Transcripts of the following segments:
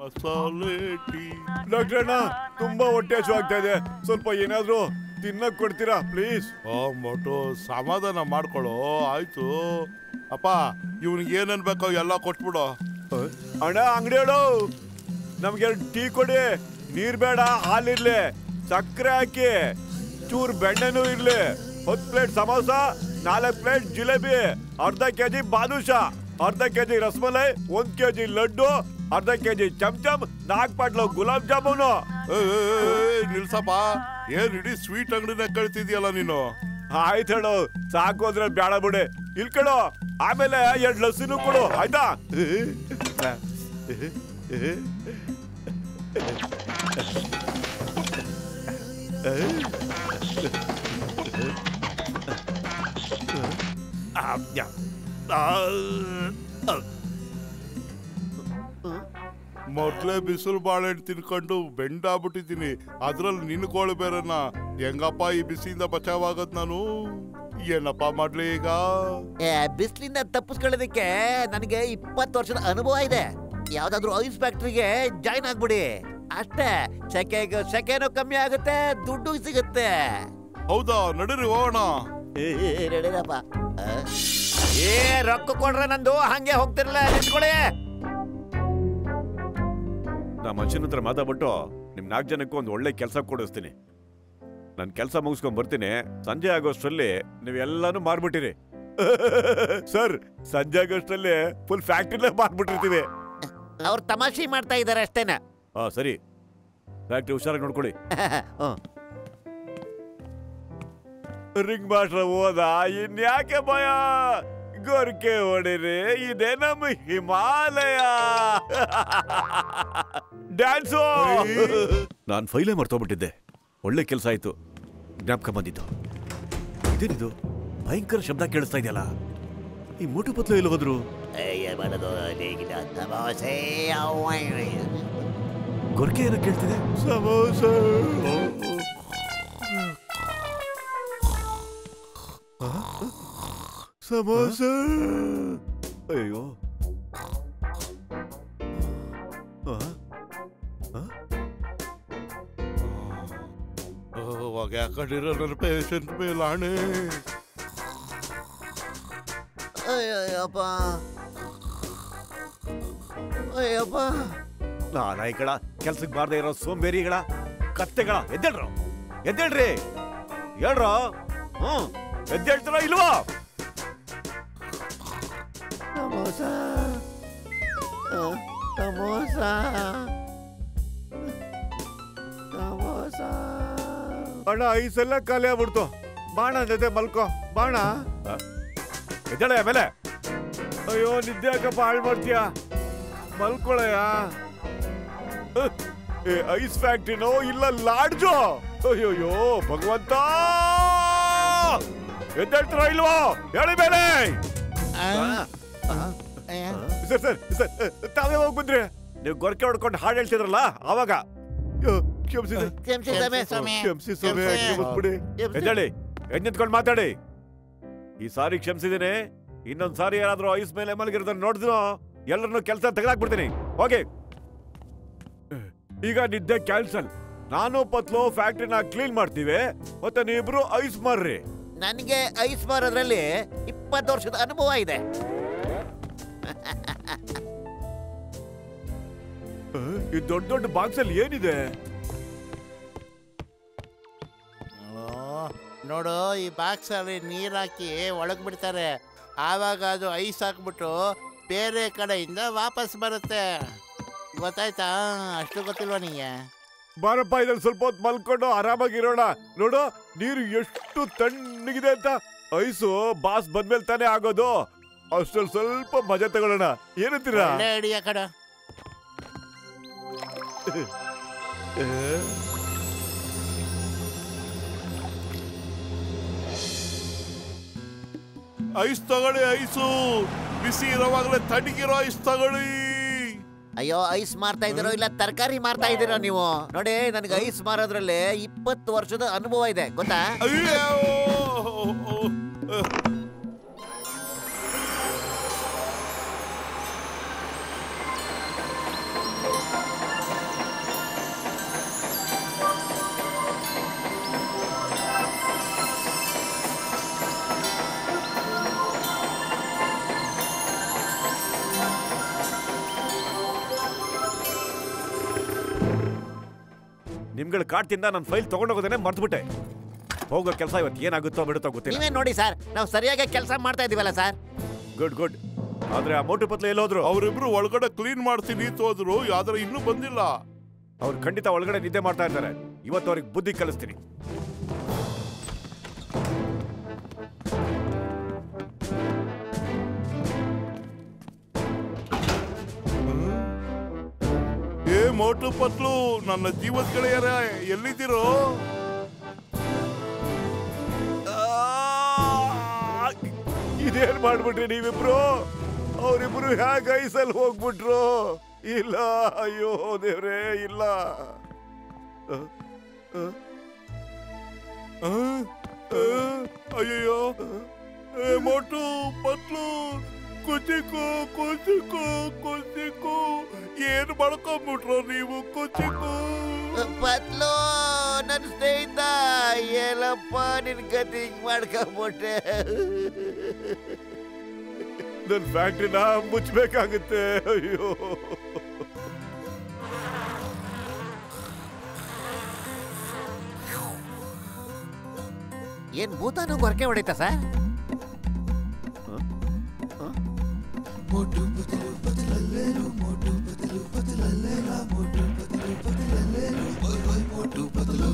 ಮಸಾಲೆ tea doctor ಅಣ್ಣ ತುಂಬಾ ಹೊಟ್ಟೆ ಹಸು ಆಗ್ತಾ ಇದೆ. ಸ್ವಲ್ಪ ಏನಾದರೂ ತಿನ್ನಕ್ ಕೊಡ್ತೀರಾ ಪ್ಲೀಸ್ ಓ ಮೊಟು ಸಮಾಧಾನ ಮಾಡ್ಕೊಳ್ಳೋ ಆಯ್ತು. ಅಪ್ಪ ಇವ್ನಿಗೆ ಏನೇನ್ ಬೇಕೋ ಎಲ್ಲ ಕೊಟ್ಬಿಡು. ಅಣ್ಣ ಅಂಗಡಿ ಹೇಳು ನಮ್ಗೆ ಟೀ ಕೊಡಿ. ನೀರ್ ಬೇಡ ಹಾಲಿರ್ಲಿ ಸಕ್ಕರೆ ಹಾಕಿ. ಚೂರ್ ಬೆಣ್ಣೆನೂ ಇರ್ಲಿ. ಹತ್ತು ಪ್ಲೇಟ್ ಸಮೋಸ ನಾಲ್ಕು ಪ್ಲೇಟ್ ಜಿಲೇಬಿ ಅರ್ಧ ಕೆಜಿ ಬಾದುಷಾ. ಅರ್ಧ ಕೆಜಿ ರಸಮಲೈ ಒಂದ್ ಕೆಜಿ ಲಡ್ಡು ಅರ್ಧ ಕೆಜಿ ಚಮ್ ಚಮ್ ನಾಲ್ಕು ಪಾಟ್ಲು ಗುಲಾಬ್ ಜಾಮೂನು. ನಿಲ್ಸಪ್ಪ ಏನ್ ಇಡೀ ಸ್ವೀಟ್ ಅಂಗಡಿನ ಕಳ್ತಿದ್ಯಲ್ಲ ನೀನು? ಆಯ್ತು ಹೇಳು ಸಾಕು ಅಂದ್ರೆ ಬೇಡ ಬಿಡಿ. ಇಲ್ ಕಣೋ ಆಮೇಲೆ ಎರಡು ಲಸ್ಸಿನೂ ಕೊಡು ಆಯ್ತಾ? ಮೊದ್ಲೇ ಬಿಸಿಲು ಬಾಳೆಹಣ್ಣು ತಿನ್ಕೊಂಡು ಬೆಂಡಾಗ್ಬಿಟ್ಟಿದ್ದೀನಿ. ಅದ್ರಲ್ಲಿ ನಿನ್ಕೋಳು ಬೇರೆನ? ಹೆಂಗಪ್ಪ ಈ ಬಿಸಿಯಿಂದ ಬಚಾವಾಗದ್ ನಾನು? ಏನಪ್ಪ ಮಾಡ್ಲಿ ಈಗ? ಬಿಸಿಲಿಂದ ತಪ್ಪಿಸ್ಕೊಳ್ಳೋದಕ್ಕೆ ನನಗೆ ಇಪ್ಪತ್ತು ವರ್ಷದ ಅನುಭವ ಇದೆ. ಯಾವ್ದಾದ್ರು ಐಸ್ ಫ್ಯಾಕ್ಟ್ರಿಗೆ ಜಾಯ್ನ್ ಆಗ್ಬಿಡಿ. ಅಷ್ಟೇ ಸೆಕೆಗೆ ಸೆಕೆನೂ ಕಮ್ಮಿ ಆಗುತ್ತೆ ದುಡ್ಡು ಸಿಗುತ್ತೆ. ಹೌದಾ? ನಡೀರಿ ಹೋಗೋಣ. ಏ, ನಡೀರಪ್ಪ. ಆ? ಏ ರೊಕ್ಕ ಕೊಡ್ರೆ ನಂದು ಹಂಗೆ ಹೋಗ್ತಿರ್ಲ ನಿಂತ್ಕೊಳ್ಳಿ. ನಾ ಮನುಷ್ಯನ ಹತ್ರ ಮಾತಾಡ್ಬಿಟ್ಟು ನಿಮ್ ನಾಲ್ಕು ಜನಕ್ಕೂ ಒಂದು ಒಳ್ಳೆ ಕೆಲಸ ಕೊಡಿಸ್ತೀನಿ. ನಾನು ಕೆಲಸ ಮುಗಿಸ್ಕೊಂಡು ಬರ್ತೀನಿ. ಸಂಜೆ ಆಗೋಷ್ಟರಲ್ಲಿ ನೀವೆಲ್ಲಾನು ಮಾರ್ಬಿಟ್ಟಿರಿ. ಸರ್ ಸಂಜೆ ಆಗೋಷ್ಟರಲ್ಲಿ ಫುಲ್ ಫ್ಯಾಕ್ಟ್ರಿನ ಮಾರ್ಬಿಟ್ಟಿರ್ತೀವಿ. ಅವ್ರು ತಮಾಷೆ ಮಾಡ್ತಾ ಇದಾರೆ ಅಷ್ಟೇನ. ಹಾ ಸರಿ. ಫ್ಯಾಕ್ಟ್ರಿ ಹುಷಾರಾಗಿ ನೋಡ್ಕೊಳ್ಳಿ. ರಿಂಗ್ ಮಾಸ್ಟರ್ ಹೋದ ಇನ್ಯಾಕೆ ಭಯ? ಗೊರ್ಕೆ ಹೊಡಿರಿ ಇದೆ ನಮ್ಮ ಹಿಮಾಲಯ. ಡ್ಯಾನ್ಸು ನಾನು ಫೈಲೇ ಮರ್ತೋಗ್ಬಿಟ್ಟಿದ್ದೆ. ಒಳ್ಳೆ ಕೆಲಸ ಆಯ್ತು. ಜ್ಞಾಪಕ ಬಂದಿತ್ತು ಇದೇನಿದು? ಭಯಂಕರ ಶಬ್ದ ಕೇಳಿಸ್ತಾ ಇದೆಯಲ್ಲ? ಈ ಮೋಟು ಪತ್ಲು ಎಲ್ಲಿ ಹೋದ್ರು? ಗೊರಕೆ ಏನೋ ಕೇಳ್ತಿದೆ? ಸಮೋಸ. ಸಮೋಸ ಅಯ್ಯೋ ಆ? ಅವಾಗ ಯಾಕಂಡಿರೋ ನನ್ನ ಪೇಷಂಟ್ ಮೇಲೆ ಆಣೆ ಅಯ್ಯಪ್ಪ ಅಯ್ಯಪ್ಪ ನಾನಾಯ್ಕಳ ಕೆಲ್ಸಕ್ಕೆ ಬಾರ್ದೇ ಇರೋ ಸೋಂಬೇರಿಗಳ ಕತ್ತೆಗಳ ಎದ್ದೇಳ್ರು. ಎದ್ದೇಳ್ರಿ. ಹೇಳ್ರ. ಹ್ಮ್. ಎದ್ದೇಳ್ತಾರ ಇಲ್ವಾ? ಸಮೋಸ ಆ, ಸಮೋಸ ಸಮೋಸ ಅಣ್ಣ ಐಸೆಲ್ಲ ಖಾಲಿ ಆಗ್ಬಿಡ್ತು. ಬಾಣ ಜೊತೆ ಮಲ್ಕೋ. ಬಾಣ. ಎದ್ದೇಳ ಆಮೇಲೆ? ಅಯ್ಯೋ ನಿದ್ದೆ ಯಾಕಪ್ಪ ಹಾಳು ಮಾಡ್ತೀಯ? ಮಲ್ಕೊಳಯ್ಯ. ಅಹ್, ಏ ಐಸ್ ಫ್ಯಾಕ್ಟ್ರಿನೋ ಇಲ್ಲ ಲಾಡ್ಜೋ? ಅಯ್ಯೋಯ್ಯೋ ಭಗವಂತ! ಎದ್ದೇಳ್ತಾರ ಇಲ್ವೋ? ಹೇಳಿ ಮೇಲೆ! ಸರ್ ಸರ್ ಸರ್ ತಾವೇ ಹೋಗಿ ಬಂದ್ರೆ. ನೀವು ಗೊರಕೆ ಹೊಡ್ಕೊಂಡು ಹಾಡು ಹೇಳ್ತಿದ್ರಲ್ಲ ಅವಾಗ. ಎದ್ದೇಳಿ ಎದ್ದು ಮಾತಾಡಿ. ಈ ಸಾರಿ ಕ್ಷಮಿಸಿದ್ದೀನಿ ಇನ್ನೊಂದ್ ಸಾರಿ ಯಾರಾದ್ರೂ ಐಸ್ ಮೇಲೆ ಮಲಗಿರೋದನ್ನ ನೋಡಿದ್ರು ಎಲ್ಲರನ್ನೂ ಕೆಲಸ ತೆಗೆದಾಕ್ಬಿಡ್ತೀನಿ. ಓಕೆ ಈಗ ನಿದ್ದೆ ಕ್ಯಾನ್ಸಲ್. ನಾನು ಪತ್ಲು ಫ್ಯಾಕ್ಟ್ರಿನ ಕ್ಲೀನ್ ಮಾಡ್ತೀವಿ. ಮತ್ತೆ ನೀವಿಬ್ರು ಐಸ್ ಮಾರ್ರಿ. ನನಗೆ ಐಸ್ ಮಾರೋದ್ರಲ್ಲಿ ಇಪ್ಪತ್ತು ವರ್ಷದ ಅನುಭವ ಇದೆ. ಈ ದೊಡ್ಡ ದೊಡ್ಡ ಬಾಕ್ಸ್ ಅಲ್ಲಿ ಏನಿದೆ? ನೋಡು ಈ ಬಾಕ್ಸ್ ಅಲ್ಲಿ ನೀರ್ ಹಾಕಿ ಒಳಗ್ ಬಿಡ್ತಾರೆ. ಆವಾಗ ಅದು ಐಸ್ ಹಾಕ್ಬಿಟ್ಟು ಬೇರೆ ಕಡೆಯಿಂದ ವಾಪಸ್ ಬರುತ್ತೆ. ಗೊತ್ತಾಯ್ತಾ? ಅಷ್ಟು ಗೊತ್ತಿಲ್ವಾ ನಿಂಗೆ? ಬಾರಪ್ಪ ಇದ್ರಲ್ಲಿ ಸ್ವಲ್ಪ ಹೊತ್ತು ಮಲ್ಕೊಂಡು ಆರಾಮಾಗಿರೋಣ ನೋಡು ನೀರು ಎಷ್ಟು ತಣ್ಣಗಿದೆ ಅಂತ. ಐಸು ಬಾಸ್ ಬಂದ್ಮೇಲೆ ತಾನೇ ಆಗೋದು. ಅಷ್ಟ್ರಲ್ಲಿ ಸ್ವಲ್ಪ ಮಜಾ ತಗೊಳ್ಳೋಣ. ಏನಂತೀರಾ? ಕಡ ಐಸ್ ತಗೊಳ್ಳಿ ಐಸು. ಬಿಸಿ ಇರೋವಾಗಲೇ ತಣ್ಣಗಿರೋ ಐಸ್ ತಗೊಳ್ಳಿ. ಅಯ್ಯೋ ಐಸ್ ಮಾರ್ತಾ ಇದ್ದೀರೋ ಇಲ್ಲ ತರಕಾರಿ ಮಾರ್ತಾ ಇದ್ದೀರೋ ನೀವು? ನೋಡಿ ನನಗೆ ಐಸ್ ಮಾರೋದ್ರಲ್ಲಿ ಇಪ್ಪತ್ತು ವರ್ಷದ ಅನುಭವ ಇದೆ ಗೊತ್ತಾ? ಕಾರ್ಡ್ ಕಾಡ್ತಿಂದ ನನ್ನ ಫೈಲ್ ತಗೊಂಡೋಗೋದೇ ಮರ್ತ್ಬಿಟ್ಟೆ. ಹೋಗೋ ಕೆಲಸ ಇವತ್ತು ಏನಾಗುತ್ತೋ ಬಿಡುತ್ತೋ ಗೊತ್ತಿಲ್ಲ. ನೀವೇ ನೋಡಿ ಸರ್ ನಾವು ಸರಿಯಾಗಿ ಕೆಲಸ ಮಾಡ್ತಾ ಇದೀವಲ್ಲ ಸರ್. Good good. ಆದ್ರೆ ಆ ಮೋಟು ಪತ್ಲೆ ಎಲ್ಲೋದ್ರು? ಅವರಿಬ್ರು ಒಳಗಡೆ ಕ್ಲೀನ್ ಮಾಡ್ತೀನಿ ತೋದ್ರು ಹೋದ್ರು ಆದ್ರೆ ಇನ್ನೂ ಬಂದಿಲ್ಲ. ಅವ್ರು ಖಂಡಿತ ಒಳಗಡೆ ನಿದ್ದೆ ಮಾಡ್ತಾ ಇದ್ದಾರೆ. ಇವತ್ತು ಅವ್ರಿಗೆ ಬುದ್ಧಿ ಕಲಿಸ್ತೀನಿ. ಮೋಟು ಪತ್ಲು ನನ್ನ ಜೀವದ ಗೆಳೆಯರ ಎಲ್ಲಿದ್ದೀರೋ? ಇದೇನ್ ಮಾಡ್ಬಿಟ್ರಿ ನೀವಿಬ್ರು? ಅವರಿಬ್ರು ಹೇಗ ಐಸಲ್ಲಿ ಹೋಗ್ಬಿಟ್ರು? ಇಲ್ಲ, ಅಯ್ಯೋ ದೇವ್ರೇ, ಇಲ್ಲ. ಅಯ್ಯೋ ಮೋಟು ಪತ್ಲು ಕುಚಿಕು ಕುಚಿಕು ಕುಚಿಕು ಏನ್ ಮಾಡ್ಕೊಂಬಿಟ್ರು ನೀವು? ಕುಚಿಕು ಬದ್ಲು ನನ್ನ ಸ್ನೇಹಿತ ಏನಪ್ಪ ನಿನ್ ಗತಿ ಹಿಂಗ್ ಮಾಡ್ಕೊಂಬಿಟ್ಟೆ ನನ್ ಫ್ಯಾಕ್ಟ್ರಿನ ಮುಚ್ಚಬೇಕಾಗುತ್ತೆ ಅಯ್ಯೋ. ಏನ್ ಭೂತಾನು ಗೊರಕೆ ಹೊಡಿತಾ ಸರ್? మోటు పతులు పతులల్లేరు మోటు పతులు పతులల్లేరా మోటు పతులు పతులల్లేరు బాయ్ బాయ్ మోటు పతులు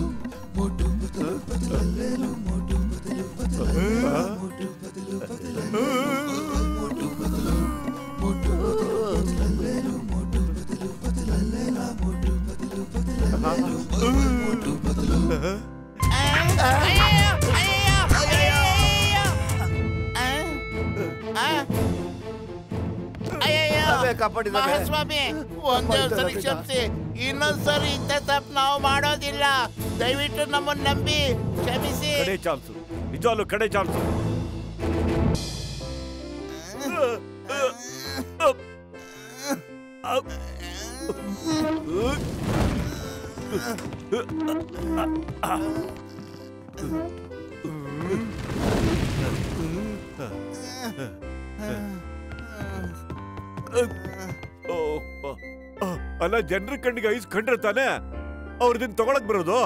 మోటు పతులు పతులల్లేరు మోటు పతులు పతులల్లేరా మోటు పతులు పతులల్లేరు ಕಾಪಾಡಿದ್ದಾನೆ. ಸ್ವಾಮಿ ಒಂದೇ ಕ್ಷಮಿಸಿ. ಇನ್ನೊಂದ್ಸರಿ ಇಂಥ ತಪ್ಪು ನಾವು ಮಾಡೋದಿಲ್ಲ. ದಯವಿಟ್ಟು ನಮ್ಮನ್ನ ನಂಬಿ ಕ್ಷಮಿಸಿ. ಕಡೆ ಚಾನ್ಸು. ನಿಜವಾಗ್ಲು ಕಡೆ ಚಾನ್ಸು. ಓ, ಆ, ಅಲ್ಲ ಜನರ ಕಣ್ಣಿಗೆ ಐಸ್ ಕಂಡ್ರೆ ತಾನೆ? ಅವ್ರದಿನ್ ತಗೊಳಕ್ ಬರೋದು?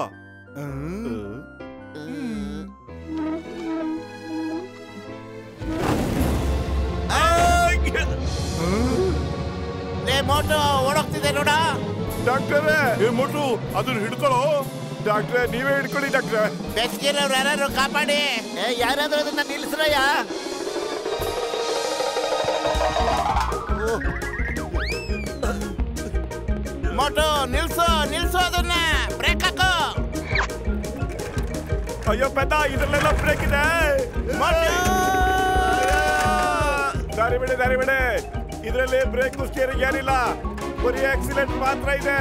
ಮೋಟು ಓಡೋಗ್ತಿದೆ ನೋಡ. ಡಾಕ್ಟರೇ ಏ ಮೋಟು ಅದನ್ನ ಹಿಡ್ಕೊಳ್ಳೋ? ಡಾಕ್ಟ್ರೇ ನೀವೇ ಹಿಡ್ಕೊಳ್ಳಿ ಡಾಕ್ಟ್ರೆ. ಬೆಸ್ಗೆ ಯಾರು ಕಾಪಾಡಿ. ಏ, ಯಾರಾದ್ರೂ ಅದನ್ನ ನಿಲ್ಸ್ರಯ್ಯ ಮೋಟು ನಿಲ್ಸು ನಿಲ್ಸು ಅದನ್ನ. ಬ್ರೇಕ್ ಹಾಕು. ಅಯ್ಯೋ ಪೆದ ಇದ್ರಲ್ಲೆಲ್ಲ ಬ್ರೇಕ್ ಇದೆ. ದಾರಿ ಬಿಡಿ ದಾರಿ ಬಿಡಿ. ಇದ್ರಲ್ಲಿ ಬ್ರೇಕ್ ಸ್ಟೇರಿಂಗ್ ಏನಿಲ್ಲ. ಬರೀ ಆಕ್ಸಿಡೆಂಟ್ ಮಾತ್ರ ಇದೆ.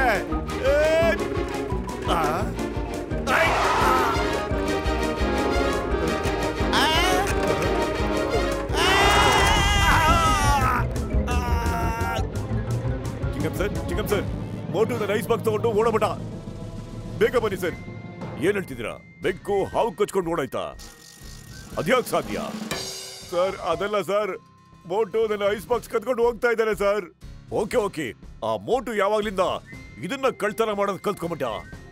Sir chicken sir Motu rice ice box ತಗೊಂಡು ಓಡಬಿಟ್ಟ ಬೇಗ ಬನ್ನಿ ಸರ್. ಏನ್ ಹೇಳ್ತಿದ್ದೀರಾ? ಬೆಕ್ಕು ಹಾವು ಕಚ್ಕೊಂಡು ಓಡಾಯ್ತಾ? ಅದ್ಯಾಕ್ ಸಾಧ್ಯ? ಸರ್ ಅದೆಲ್ಲ ಸರ್. ಮೋಟು ನನ್ನ ಐಸ್ ಬಾಕ್ಸ್ ಕತ್ಕೊಂಡು ಹೋಗ್ತಾ ಇದ್ದಾನೆ ಸರ್. Okay okay. ಆ ಮೋಟು ಯಾವಾಗ್ಲಿಂದ ಇದನ್ನ ಕಳ್ತನ ಮಾಡೋದ್ ಕಲ್ತ್ಕೊಂಬಿಟ್ಟ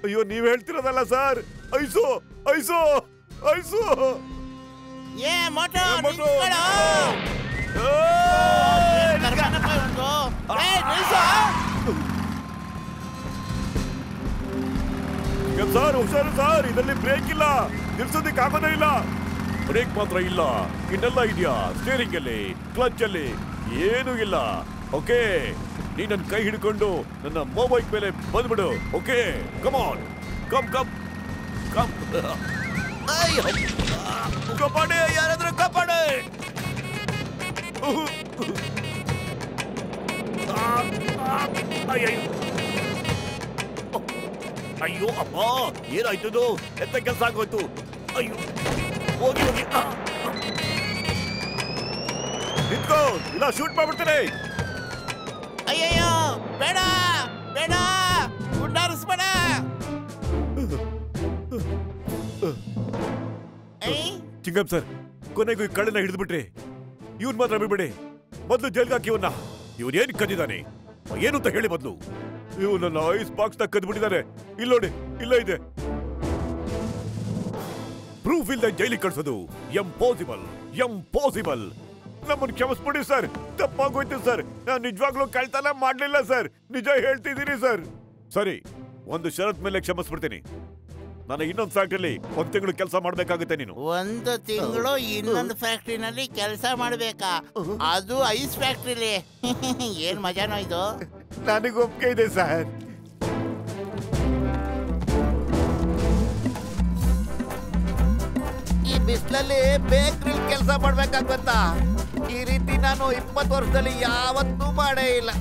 ಅಯ್ಯೋ ನೀವ್ ಹೇಳ್ತಿರೋದಲ್ಲ ಸರ್. Ice ice ice. ಏ ಮೋಟು ಏ, ಮೋಟು! ಏ, ನಿಲ್ಸು. ಈಗ ಸರ್ ಹುಷಾರು ಸರ್ ಇದರಲ್ಲಿ ಬ್ರೇಕ್ ಇಲ್ಲ ನಿಲ್ಸೋದಕ್ಕೆ ಆಗೋದೇ ಇಲ್ಲ ಬ್ರೇಕ್ ಮಾತ್ರ ಇಲ್ಲ ಇನ್ನೆಲ್ಲ ಇದೆಯಾ ಸ್ಟೇರಿಂಗ್ ಅಲ್ಲಿ ಕ್ಲಚ್ ಅಲ್ಲಿ ಏನೂ ಇಲ್ಲ. ಓಕೆ ನೀ ನನ್ನ ಕೈ ಹಿಡ್ಕೊಂಡು ನನ್ನ ಮೊಬೈಲ್ ಮೇಲೆ ಬಂದ್ಬಿಡು. Okay come on come come come ಕಪಾಡೆ. ಯಾರಾದ್ರೂ ಕಪಾಡೆ. ಅಯ್ಯೋ ಅಪ್ಪ ಏನಾಯ್ತು ಇದು? ಎಂತ ಕೆಲಸ ಆಗೋಯ್ತು. ಅಯ್ಯೋ. ಹೋಗಿ ಹೋಗಿ. ನಿಂತ್ಕೋ ಇಲ್ಲ ಶೂಟ್ ಮಾಡ್ಬಿಡ್ತೇನೆ. ಅಯ್ಯಯ್ಯೋ ಬೇಡ ಬೇಡ ಗುಂಡಾರಿಸ್ಬೇಡ. ಏ ಚಿಂಗಂ ಸರ್ ಕೊನೆಗೂ ಈ ಕಳ್ಳನ್ನ ಹಿಡಿದ್ಬಿಟ್ರಿ. ಇವನ್ ಮಾತ್ರ ಬಿಡ್ಬೇಡಿ. ಮೊದಲು ಜೈಲ್ಗೆ ಹಾಕಿ ಇವನ್ನ. ಇವನ್ ಏನ್ ಕದ್ದಿದ್ದಾನೆ ಏನು ಅಂತ ಹೇಳಿ ಬದಲು ಇವು ನನ್ನ ಐಸ್ ಬಾಕ್ಸ್ ಕದ್ಬಿಟ್ಟಿದ್ದಾರೆ. ಇಲ್ಲ ನೋಡಿ, ಇಲ್ಲ ಇದೆ. ಪ್ರೂಫ್ ಇಲ್ಲದೆ ಜೈಲಿಗೆ ಕಳಿಸೋದು. ಎಂಪಾಸಿಬಲ್ ಎಂಪಾಸಿಬಲ್ ನಮ್ಮನ್ನು ಕ್ಷಮಿಸ್ಬಿಡಿ ಸರ್ ತಪ್ಪಾಗೋಯ್ತು ಸರ್ ನಾನು ನಿಜವಾಗ್ಲೂ ಕಳ್ತನ ಮಾಡ್ಲಿಲ್ಲ ಸರ್ ನಿಜ ಹೇಳ್ತಿದ್ದೀನಿ ಸರ್ ಸರಿ, ಒಂದು ಷರತ್ ಮೇಲೆ ಕ್ಷಮಿಸ್ಬಿಡ್ತೀನಿ. ನಾನು ಇನ್ನೊಂದು ಫ್ಯಾಕ್ಟ್ರಿಲಿ ಒಂದು ತಿಂಗಳು ಕೆಲಸ ಮಾಡಬೇಕಾಗುತ್ತೆ ನೀನು. ಒಂದು ತಿಂಗಳು ಇನ್ನೊಂದು ಫ್ಯಾಕ್ಟ್ರಿನಲ್ಲಿ ಕೆಲಸ ಮಾಡಬೇಕಾ? ಅದು ಐಸ್ ಫ್ಯಾಕ್ಟ್ರಿಲಿ ಏನ್ ಮಜಾನೋ ಇದು? ನನಗೆ ಒಪ್ಪಿಗೆ ಇದೆ ಸರ್ ಈ ಬಿಸಿಲಲ್ಲಿ ಬೇಕ್ರಿ ಕೆಲಸ ಮಾಡ್ಬೇಕಾಗುತ್ತಾ ಈ ರೀತಿ ನಾನು ಇಪ್ಪತ್ತು ವರ್ಷದಲ್ಲಿ ಯಾವತ್ತೂ ಮಾಡೇ ಇಲ್ಲ.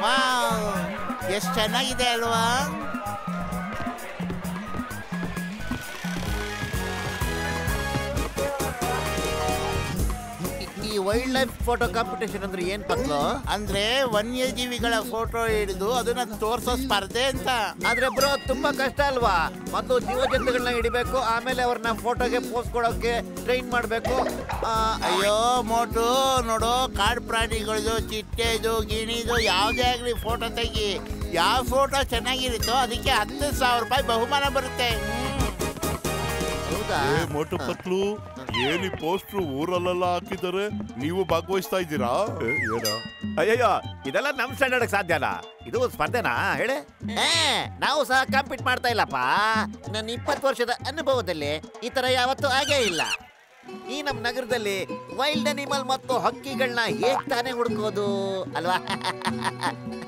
ವಾವ್ ಎಷ್ಟು ಚೆನ್ನಾಗಿದೆ ಅಲ್ವಾ ವೈಲ್ಡ್ ಲೈಫ್ ಫೋಟೋ ಕಾಂಪಿಟೇಷನ್ ಅಂದ್ರೆ ಏನ್ ಪತ್ಲು ಅಂದ್ರೆ ವನ್ಯಜೀವಿಗಳ ಫೋಟೋ ಹಿಡಿದು ಅದನ್ನ ತೋರ್ಸೋ ಸ್ಪರ್ಧೆ ಅಂತ. ಆದ್ರೆ ಬ್ರೋ ತುಂಬಾ ಕಷ್ಟ ಅಲ್ವಾ? ಮತ್ತು ಜೀವ ಜಂತುಗಳನ್ನ ಹಿಡಿಬೇಕು ಆಮೇಲೆ ಅವ್ರನ್ನ ಫೋಟೋಗೆ ಪೋಸ್ ಕೊಡೋಕೆ ಟ್ರೈನ್ ಮಾಡ್ಬೇಕು. ಆ, ಅಯ್ಯೋ ಮೋಟು ನೋಡು ಕಾಡು ಪ್ರಾಣಿಗಳದು ಚಿಟ್ಟೆದು ಗಿಣಿದು ಯಾವುದೇ ಆಗಲಿ ಫೋಟೋ ತೆಗಿ. ಯಾವ ಫೋಟೋ ಚೆನ್ನಾಗಿರುತ್ತೋ ಅದಕ್ಕೆ ಹತ್ತು ಸಾವಿರ ರೂಪಾಯಿ ಬಹುಮಾನ ಬರುತ್ತೆ. ಹ್ಮ್. ಏ ಮೋಟು ಪತ್ಲು ಏನಿ ಪೋಸ್ಟ್ರು ಊರಲ್ಲೆಲ್ಲ ಹಾಕಿದ್ದಾರೆ ನೀವು ಭಾಗವಹಿಸ್ತಾ ಇದ್ದೀರಾ? ಅಯ್ಯಯ್ಯೋ ಇದೆಲ್ಲ ನಮ್ ಸ್ಟ್ಯಾಂಡರ್ಡ್ ಸಾಧ್ಯನಾ? ಇದು ಸ್ಪರ್ಧೆನಾ? ಹೇಳಿ. ಏ, ನಾವು ಸಹ ಕಾಂಪೀಟ್ ಮಾಡ್ತಾ ಇಲ್ಲಪ್ಪ. ನನ್ನ ಇಪ್ಪತ್ತು ವರ್ಷದ ಅನುಭವದಲ್ಲಿ ಈ ತರ ಯಾವತ್ತೂ ಆಗೇ ಇಲ್ಲ. ಈ ನಮ್ಮ ನಗರದಲ್ಲಿ ವೈಲ್ಡ್ ಅನಿಮಲ್ ಮತ್ತು ಹಕ್ಕಿಗಳನ್ನ ಹೇಗ್ ತಾನೇ ಹುಡುಕೋದು ಅಲ್ವಾ?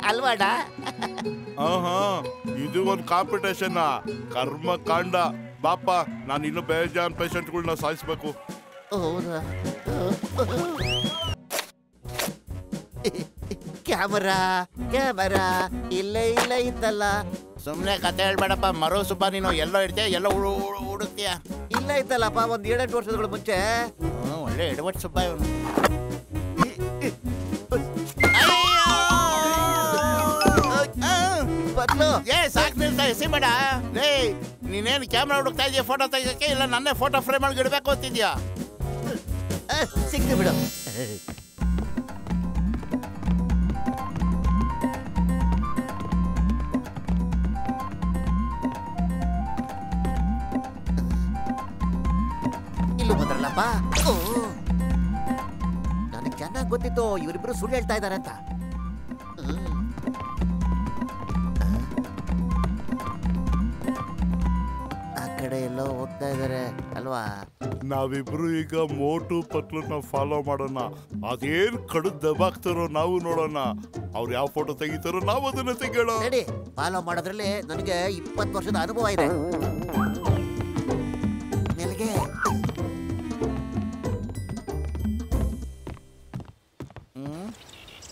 ಅಲ್ವಾಡ ಇದು ಒಂದು ಕಾಂಪಿಟೇಷನ್ ಕರ್ಮ ಕಾಂಡ ಬಾಪ ನಾನು ಇನ್ನು ಬೇಜಾನ್ ಪೇಷಂಟ್ಗಳನ್ನ ಸಾಯಿಸ್ಬೇಕು ಹೌದಾ ಕ್ಯಾಮರಾ ಕ್ಯಾಮರಾ ಇಲ್ಲ ಇಲ್ಲ ಇತ್ತಲ್ಲ ಸುಮ್ಮನೆ ಕತೆ ಹೇಳ್ಬೇಡಪ್ಪ ಮರೋ ಸುಬ್ಬ ನೀನು ಎಲ್ಲೋ ಇಡ್ತೀಯ ಎಲ್ಲೋ ಹುಡು ಹುಡು- ಹುಡುಕ್ತೀಯ ಇಲ್ಲ ಇತ್ತಲ್ಲಪ್ಪ ಒಂದ್ ಏಳೆಂಟು ವರ್ಷಗಳ ಮುಂಚೆ ಒಳ್ಳೆ ಎಡವಟ್ ಸುಬ್ಬ ಇವನು ಏ ಸಾಕ್ ನಿಲ್ಸ ಎಸಿಬೇಡ ಲೇ ನೀನೇನು ಕ್ಯಾಮ್ರಾ ಹುಡುಕ್ತಾ ಇದೆಯಾ ಫೋಟೋ ತೆಗಿಯೋಕೆ? ಇಲ್ಲ, ನನ್ನೇ ಫೋಟೋ ಫ್ರೇಮ್ ಮಾಡಿ ಇಡಬೇಕು ಅಂತಿದ್ಯಾ? ಸಿಕ್ತು ಬಿಡು. ಬಂದ್ರಲ್ಲಪ್ಪ? ನನಗೆ ಚೆನ್ನಾಗಿ ಗೊತ್ತಿತ್ತು, ಇವರಿಬ್ರು ಸುಳ್ಳು ಹೇಳ್ತಾ ಇದ್ದಾರೆ ಅಂತ. ಅಲ್ವಾ? ನಾವಿಬ್ರು ಈಗ ಮೋಟು ಪತ್ಲನ್ನ ಫಾಲೋ ಮಾಡೋಣ. ಅದೇನ್ ಕಡು ದಬಾಕ್ತಾರೋ ನಾವು ನೋಡೋಣ. ಅವ್ರು ಯಾವ ಫೋಟೋ ತೆಗಿತಾರೋ ನಾವು ಅದನ್ನ ತೆಗೋಣ ನಡಿ ಫಾಲೋ ಮಾಡೋದ್ರಲ್ಲಿ ನನಗೆ ಇಪ್ಪತ್ತು ವರ್ಷದ ಅನುಭವ ಇದೆ.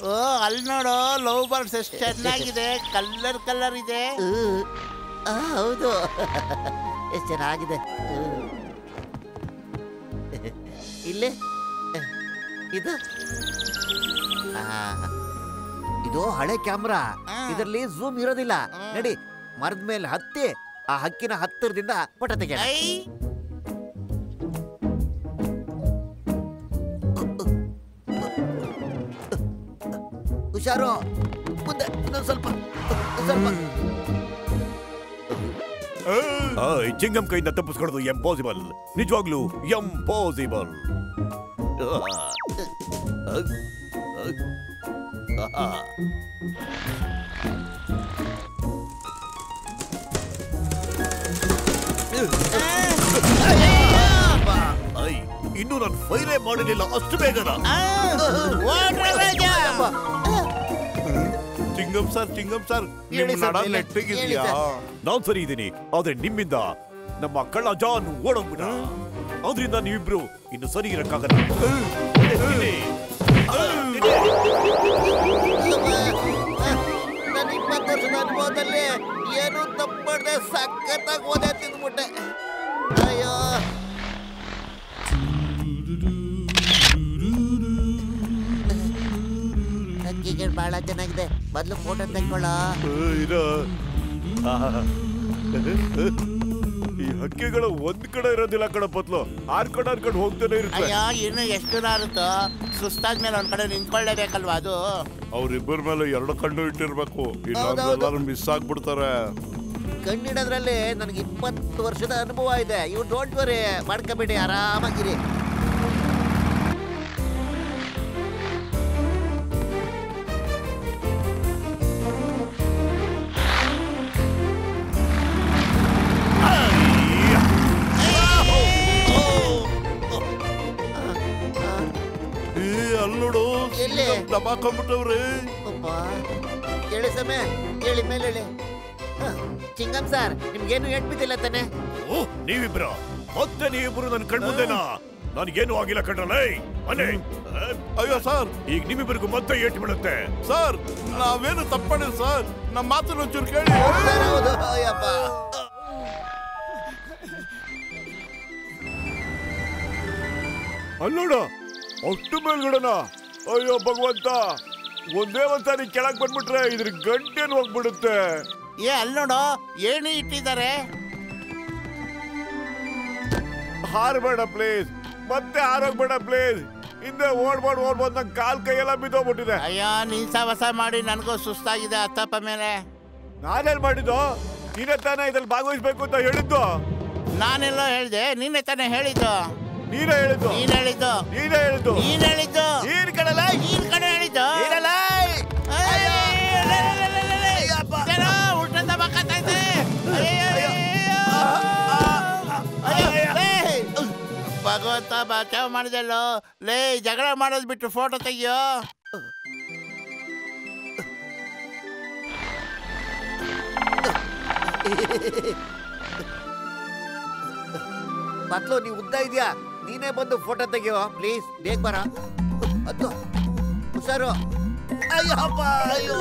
ಓ ಅಲ್ಲಿ ನೋಡು ಲವ್ ಬರ್ಡ್ಸ್ ಎಷ್ಟು ಚೆನ್ನಾಗಿದೆ ಕಲರ್ ಕಲರ್ ಇದೆ. ಆ, ಹೌದು. ಎಷ್ಟು ಚೆನ್ನಾಗಿದೆ. ಇಲ್ಲಿ. ಇದು? ಇದು ಹಳೆ ಕ್ಯಾಮ್ರಾ. ಇದರಲ್ಲಿ ಝೂಮ್ ಇರೋದಿಲ್ಲ. ನಡಿ ಮರದ ಮೇಲೆ ಹತ್ತಿ ಆ ಹಕ್ಕಿನ ಹತ್ತಿರದಿಂದ ಪಟ ತೆಗೆ ಹುಷಾರು. ಮುಂದೆ ಇನ್ನೊಂದು ಸ್ವಲ್ಪ. ಸ್ವಲ್ಪ. ಚಿಂಗಂ ಕೈಯಿಂದ ತಪ್ಪಿಸ್ಕೊಳ್ಳೋದು ಎಂಪಾಸಿಬಲ್ ನಿಜವಾಗ್ಲೂ ಎಂಪಾಸಿಬಲ್ ಇನ್ನು ನಾನು ಫೈಲೇ ಮಾಡಲಿಲ್ಲ ಅಷ್ಟು ಬೇಗನ. ಚಿಂಗಂ ಸರ್ ಚಿಂಗಂ ಸರ್ ನಿಮ್ ಹೇಳಿ ಸರ್, ನಡ ಹೇಳಿ. ನೆಟ್ಟಿಗಿದ್ಯಾ ಹೇಳಿ ನಾನ್ ಸರಿ ಇದ್ದೀನಿ ಆದ್ರೆ ನಿಮ್ಮಿಂದ ನಮ್ಮ ಕಳ್ಳ ಜಾನ್ ಓಡೋಗ್ಬಿಡ ಆದ್ರಿಂದ ನೀವಿಬ್ರು ಇನ್ನು ಸರಿ ಇರಕ್ಕಾಗಲ್ಲ ಇಲ್ಲಿ. ನನ್ನ ಇಪ್ಪತ್ತು ವರ್ಷದ ಅನುಭವದಲ್ಲಿ ಏನು ತಪ್ಪು ಮಾಡದೆ ಸಖತ್ತಾಗಿ ಓದೇ ತಿಂದ್ಬಿಟ್ಟೆ ಅಯ್ಯೋ ಬಹಳ ಚೆನ್ನಾಗಿದೆ. ಮೊದ್ಲು ಫೋಟೋ ತೆಕ್ಕೊಳ್ಳ. ಈ ಹಕ್ಕಿಗಳು ಒಂದ್ ಕಡೆ ಇರೋದಿಲ್ಲ ಕಣ ಬದ್ಲು ಆರ್ಕೊಂಡು ಕಡೆ ಹೋಗ್ತಾನೆ ಇರುತ್ತೆ. ಅಯ್ಯೋ ಇನ್ನು ಎಷ್ಟು ದೂರ ಆರುತ್ತೋ? ಸುಸ್ತಾದ್ಮೇಲೆ ಒಂದ್ ಕಡೆ ನಿಂತ್ಕೊಳ್ಳೇಬೇಕಲ್ವಾ ಅದು? ಅವ್ರಿಬ್ಬರ ಮೇಲೆ ಎರಡು ಕಣ್ಣು ಇಟ್ಟಿರ್ಬೇಕು. ಹೌದೌದು. ಮಿಸ್ ಆಗ್ಬಿಡ್ತಾರೆ. ಕಣ್ಣಿಡೋದ್ರಲ್ಲಿ ನನಗೆ ಇಪ್ಪತ್ತು ವರ್ಷದ ಅನುಭವ ಇದೆ. ಇವ್ ಡೋಂಟ್ ವರಿ ಮಾಡ್ಕೋಬೇಡಿ ಆರಾಮಾಗಿರಿ. ಎಲ್ಲಿ? ದಬಾಕೊಂಡ್ಬಿಟ್ಟವ್ರೆ ಅಪ್ಪ ಹೇಳಿ ಸಮಯ ಹೇಳಿ ಮೇಲೆ ಹೇಳಿ. ಚಿಂಗಮ್ ಚಿಂಗಂ ಸರ್ ನಿಮ್ಗೇನು ಏಟ್ ಬಿದ್ದಿಲ್ಲ ತಾನೆ? ಓ ನೀವಿಬ್ರ. ಮತ್ತೆ ನೀವಿಬ್ರು ನನ್ ಕಣ್ಮುಂದೆನಾ? ನನ್ಗೇನು ಆಗಿಲ್ಲ ಕಣ್ರಲ್ಲ? ಮನೆ ಅಯ್ಯೋ ಸರ್. ಈಗ ನಿಮ್ಮಿಬ್ಬರಿಗೂ ಮತ್ತೆ ಏಟ್ ಬೀಳುತ್ತೆ. ಸರ್ ನಾವೇನು ತಪ್ಪಣ ಸರ್? ನಮ್ಮ ಮಾತನ್ನ ಒಂಚೂರು ಕೇಳಿ. ಅಲ್ಲೋಡ ಅಷ್ಟು ಮೇಲ್ಗಡನ? ಅಯ್ಯೋ ಭಗವಂತ ಒಂದೇ ಒಂದ್ಸಾರಿ ಕೆಳಗ್ ಬಂದ್ಬಿಟ್ರೆ ಇದ್ರ ಗಂಟೆನ್ ಹೋಗ್ಬಿಡುತ್ತೆ. ಏ ಅಲ್ಲಿ ನೋಡು ಏನು ಇಟ್ಟಿದ್ದಾರೆ. ಹಾರ್ಬೇಡ ಪ್ಲೀಸ್ ಮತ್ತೆ ಹಾರೋಗ್ಬೇಡ ಪ್ಲೀಸ್. ಹಿಂದೆ ಓಡ್ಬೋದು ಓಡ್ಬೋದು ನಂಗೆ ಕಾಲ್ ಕೈಯೆಲ್ಲ ಬಿದ್ದೋಗ್ಬಿಟ್ಟಿದೆ. ಅಯ್ಯೋ ನೀನ್ ಹೊಸ ಮಾಡಿ ನನಗೂ ಸುಸ್ತಾಗಿದೆ ಅತ್ತಪ್ಪ ಮೇಲೆ. ನಾನೇನ್ ಮಾಡಿದ್ದು? ನೀನೇ ತಾನೇ ಇದ್ರಲ್ಲಿ ಭಾಗವಹಿಸ್ಬೇಕು ಅಂತ ಹೇಳಿದ್ದು? ನಾನೆಲ್ಲ ಹೇಳಿದೆ ನಿನ್ನೆ ತಾನೇ ಹೇಳಿದ್ದು? ನೀನೇ ಹೇಳಿದ್ದು ನೀನ್ ಹೇಳಿದ್ದು ನೀನೇ ಹೇಳಿದ್ದು ನೀನ್ ಹೇಳಿದ್ದು ನೀನ್ ಕಡಲ ನೀನ್ ಕಡೆ ಹೇಳಿದ್ದು ಏನೋ ಉಲ್ಟದ ಬಕ್ಕತ್ತೈತೆ. ಅಯ್ಯಯ್ಯೋ. ಅಯ್ಯೋ, ಲೇ. ಭಗವಂತ ಬಚಾವ್ ಮಾಡಿದಲ್ಲೋ. ಲೇ ಜಗಳ ಮಾಡೋದು ಬಿಟ್ಟು ಫೋಟೋ ತೆಗಿಯೋ. ಮಕ್ಳು ನೀವು ಉದ್ದ ಇದೆಯಾ? ನೀನೇ ಬಂದು ಫೋಟೋ ತೆಗಿಯೋ? ಪ್ಲೀಸ್ ಬೇಗ ಬರ. ಅದು ಹುಷಾರು. ಅಯ್ಯಪ್ಪ, ಅಯ್ಯೋ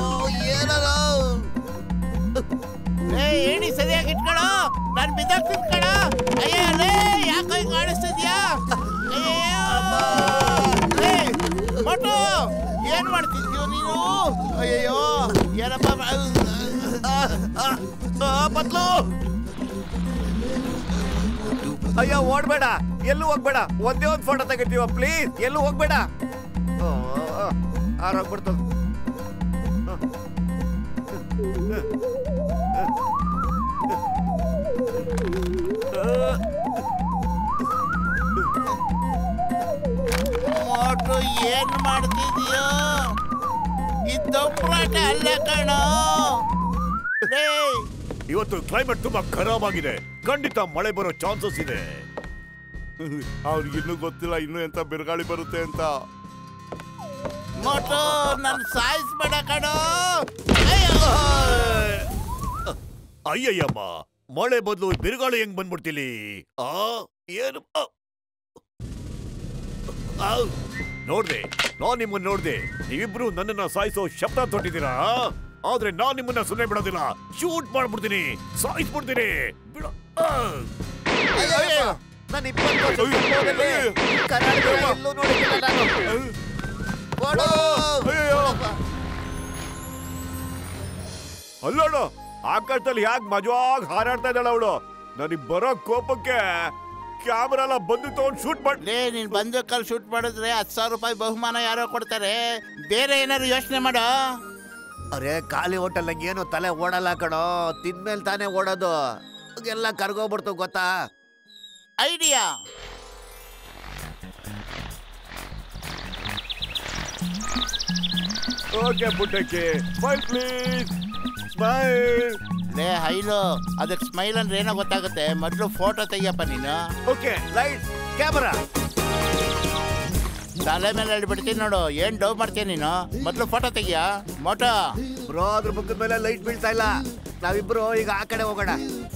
ಲೇ ಏಣಿ, ಸರಿಯಾಗಿ ಇಟ್ಕೊಳೋ ನಾನು ಬಿದ್ದೋಗ್ತೀನಿ ಕಣ ಅಯ್ಯೋ ಅಲ್ಲೇ ಯಾಕೋ ಹಿಂಗ್ ಕಾಣಿಸ್ತಿದ್ಯಾ? ಮೊಟ್ಟು ಏನ್ ಮಾಡ್ತಿದ್ಯೋ ನೀನು? ಅಯ್ಯಯ್ಯೋ, ಏನಪ್ಪ ಪತ್ಲು ಅಯ್ಯೋ ಓಡ್ಬೇಡ. ಎಲ್ಲೂ ಹೋಗ್ಬೇಡ. ಒಂದೇ ಒಂದ್ ಫೋಟೋ ತೆಗಿತೀವ ಪ್ಲೀಸ್ ಎಲ್ಲೂ ಹೋಗ್ಬೇಡ. ಆರೋಗ್ಬಿಡ್ತು ಮೊಟ್ಟು ಏನ್ ಮಾಡ್ತಿದ್ಯೋ? ಇದ್ದೊಬ್ಬರಾಟ ಅಲ್ಲ ಕಣೋ. ಇವತ್ತು ಕ್ಲೈಮೇಟ್ ತುಂಬಾ ಖರಾಬ್ ಆಗಿದೆ. ಖಂಡಿತ ಮಳೆ ಬರೋ ಚಾನ್ಸಸ್ ಇದೆ. ಅವ್ರಿಗಿನ್ನೂ ಗೊತ್ತಿಲ್ಲ ಇನ್ನು ಎಂತ ಬಿರುಗಾಳಿ ಬರುತ್ತೆ ಅಂತ. ಮೊಟ್ಟು ನನ್ ಸಾಯಿಸ್ಬೇಡ ಕಣೋ. ಅಯ್ಯೋ ಅಯ್ಯಯ್ಯಮ್ಮ ಮಳೆ ಬದಲು ಬಿರುಗಾಳಿ ಹೆಂಗ್ ಬಂದ್ಬಿಡ್ತಿಲಿ ಆ ಏನು ನೋಡ್ದೆ ನಾನ್ ನಿಮ್ಮನ್ನ ನೋಡ್ದೆ. ನೀವಿಬ್ರು ನನ್ನನ್ನ ಸಾಯಿಸೋ ಶಬ್ದ ತೊಟ್ಟಿದ್ದೀರಾ? ಆದ್ರೆ ನಾನ್ ನಿಮ್ಮನ್ನ ಸುಮ್ಮನೆ ಬಿಡೋದಿಲ್ಲ. ಶೂಟ್ ಮಾಡ್ಬಿಡ್ತೀನಿ ಸಾಯಿಸ್ಬಿಡ್ತೀನಿ. ಬಿಡ. ನಾನು ಇಪ್ಪತ್ತು ವರ್ಷ ಅನುಭವದಲ್ಲಿ ಕರ್ನಾಟಕ ಎಲ್ಲೂ ನೋಡಿಲ್ಲ ನಾನು ಓಡು. ಅಯ್ಯಯ್ಯೋ. ಅಲ್ಲೋಡು ಆಕಾಶದಲ್ಲಿ ಯಾಕೆ ಮಜವಾಗಿ ಹಾರಾಡ್ತಾ ಇದ್ದಾಳ ಅವಳು ನನಗ್ ಬರೋ ಕೋಪಕ್ಕೆ ಕ್ಯಾಮ್ರಾ ಎಲ್ಲ ಬಂದು ತಗೊಂಡು ಶೂಟ್ ಮಾಡಿ ನೀನು ನೀನ್ ಬಂದು ಕಲ್ ಶೂಟ್ ಮಾಡಿದ್ರೆ ಹತ್ತು ಸಾವಿರ ರೂಪಾಯಿ ಬಹುಮಾನ ಯಾರೋ ಕೊಡ್ತಾರೆ ಬೇರೆ ಏನಾದ್ರು ಯೋಚನೆ ಮಾಡೋ ಅರೆ ಖಾಲಿ ಹೋಟೆಲ್ ಏನು ತಲೆ ಓಡಲ್ಲ ಕಣೋ ತಿಂದ್ಮೇಲೆ ತಾನೇ ಓಡೋದು ಎಲ್ಲ ಕರ್ಗೋಗ್ಬಿಡ್ತು ಗೊತ್ತಾ? ಐಡಿಯಾ ಓಕೆ ಪುಟ್ಟಕ್ಕೆ. ಸ್ಮೈಲ್ ಪ್ಲೀಸ್ ಸ್ಮೈಲ್ ಲೇ ಹೈಲು ಅದಕ್ಕೆ ಸ್ಮೈಲ್ ಅಂದ್ರೆ ಏನೋ ಗೊತ್ತಾಗುತ್ತೆ. ಮೊದಲು ಫೋಟೋ ತೆಗಿಯಪ್ಪ ನೀನು. ಓಕೆ ಲೈಟ್ ಕ್ಯಾಮರಾ ತಲೆ ಮೇಲೆ ಹಿಡ್ಬಿಡ್ತೀನಿ ನೋಡು. ಏನ್ ಡೌ ಮಾಡ್ತೀಯ ನೀನು? ಮೊದಲು ಫೋಟೋ ತೆಗಿಯ? ಮೋಟೋ ಬ್ರೋ ಅದ್ರ ಮುಖದ ಮೇಲೆ ಲೈಟ್ ಬೀಳ್ತಾ ಇಲ್ಲ. ನಾವಿಬ್ರು ಈಗ ಆ ಕಡೆ ಹೋಗೋಣ.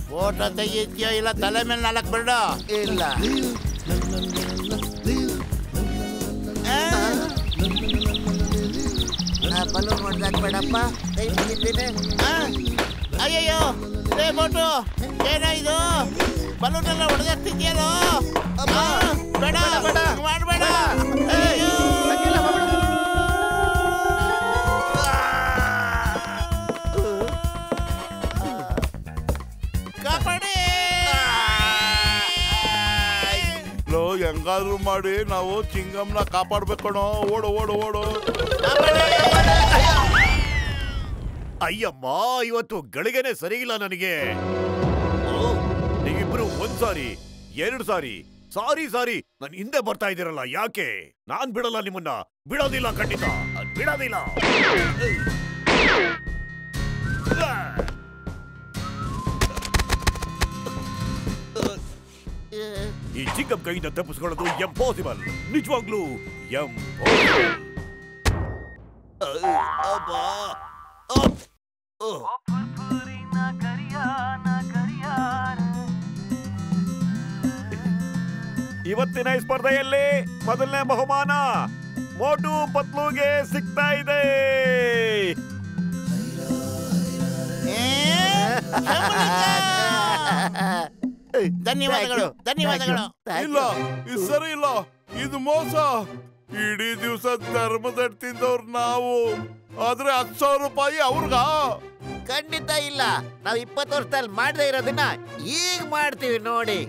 ಫೋಟೋ ತೆಗಿತೀಯೋ ಇಲ್ಲ ತಲೆ ಮೇಲೆ ನಾಲ್ಕು ಬಿಡ ಇಲ್ಲ. ಬಲೂನ್ ಹೊಡ್ದಾಕ್ ಬೇಡಪ್ಪ. ಅಯ್ಯಯ್ಯೋ. ಏ ಮೋಟು ಏನೋ ಇದು? ಬಲೂನ್ ಎಲ್ಲ ಹೊಡೆದಾಕ್ತಿದ್ಯಲ್ಲೋ ಬೇಡ ಬೇಡ ಮಾಡಬೇಡ. ಹೆಂಗಾದ್ರೂ ಮಾಡಿ ನಾವು ಚಿಂಗಮ್ನ ಕಾಪಾಡ್ಬೇಕಣ ಓಡು ಓಡು ಓಡು. ಅಯ್ಯಮ್ಮ, ಇವತ್ತು ಗಳಿಗೆನೆ ಸರಿಯಿಲ್ಲ ನನಗೆ. ನೀವಿಬ್ರು ಒಂದ್ ಸಾರಿ, ಎರಡು ಸಾರಿ ಸಾರಿ ಸಾರಿ ನನ್ ಹಿಂದೆ ಬರ್ತಾ ಇದ್ದೀರಲ್ಲ, ಯಾಕೆ? ನಾನ್ ಬಿಡಲ್ಲ ನಿಮ್ಮನ್ನ. ಬಿಡೋದಿಲ್ಲ ಖಂಡಿತ. ಬಿಡೋದಿಲ್ಲ. ಈ ಚಿಕ್ಕಂ ಕೈಯಿಂದ ತಪ್ಪಿಸ್ಕೊಳ್ಳೋದು ಎಂಪಾಸಿಬಲ್ ನಿಜವಾಗ್ಲೂ ಎಂ ಇವತ್ತಿನ ಈ ಸ್ಪರ್ಧೆಯಲ್ಲಿ ಮೊದಲನೇ ಬಹುಮಾನ ಮೋಟು ಪತ್ಲುಗೆ ಸಿಗ್ತಾ ಇದೆ. ಧನ್ಯವಾದಗಳು. ಧನ್ಯವಾದಗಳು. ಇಲ್ಲ ಇದು ಸರಿ ಇಲ್ಲ. ಇದು ಮೋಸ. ಇಡೀ ದಿವಸ ಧರ್ಮದಟ್ ತಿಂದವ್ರು ನಾವು. ಆದ್ರೆ ಹತ್ತು ಸಾವಿರ ರೂಪಾಯಿ ಅವ್ರಿಗ. ಖಂಡಿತ ಇಲ್ಲ. ನಾವು ಇಪ್ಪತ್ತು ವರ್ಷದಲ್ಲಿ ಮಾಡದೇ ಇರೋದನ್ನ ಈಗ ಮಾಡ್ತೀವಿ ನೋಡಿ!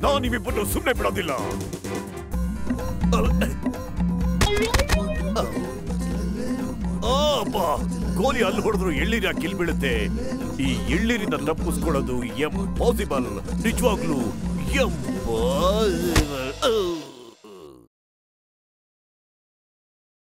ನಾನು ನಿಮ್ಮಿಬ್ಬರು ಸುಮ್ಮನೆ ಬಿಡೋದಿಲ್ಲ. ಅಪ್ಪ. ಗೋಲಿ ಅಲ್ಲಿ ಹೊಡೆದ್ರು ಎಳ್ಳೀರ ಕಿಲ್ ಬೀಳುತ್ತೆ? ಈ ಎಳ್ಳೀರಿಂದ ತಪ್ಪಿಸ್ಕೊಳ್ಳೋದು ಎಂ ಪಾಸಿಬಲ್. ನಿಜವಾಗ್ಲೂ ಎಂ